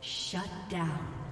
Shut down.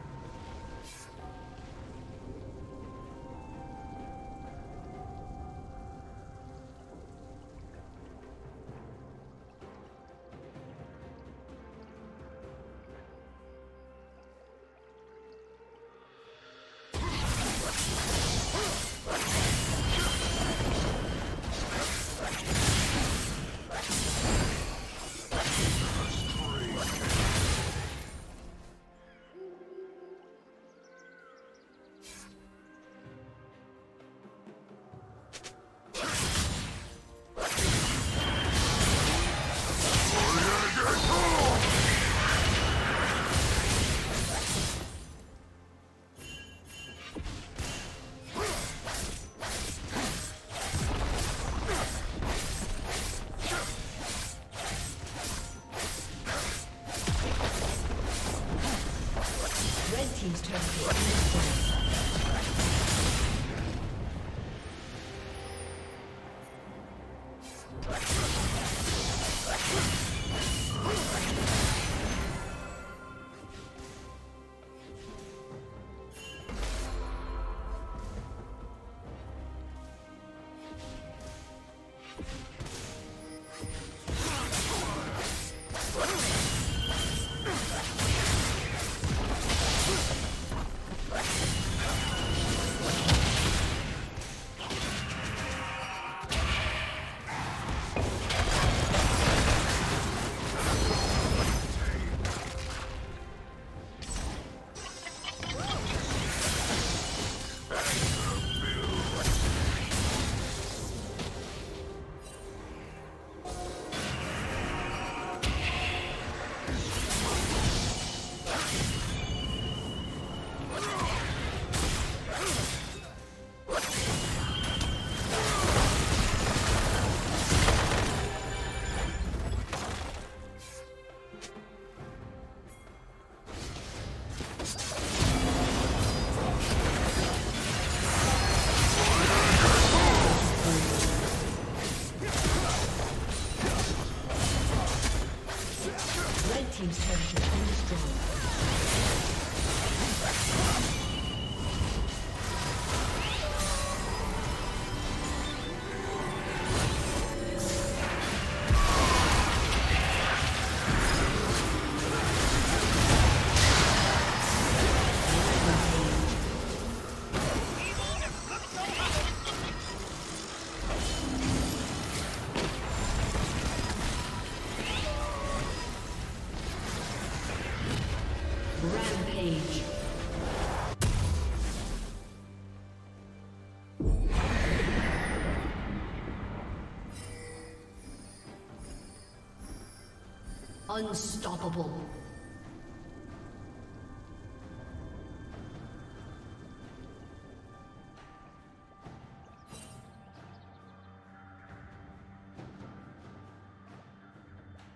Unstoppable.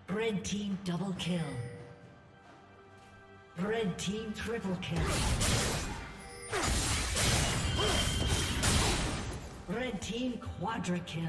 Red team double kill. Red team triple kill. Red team quadra kill.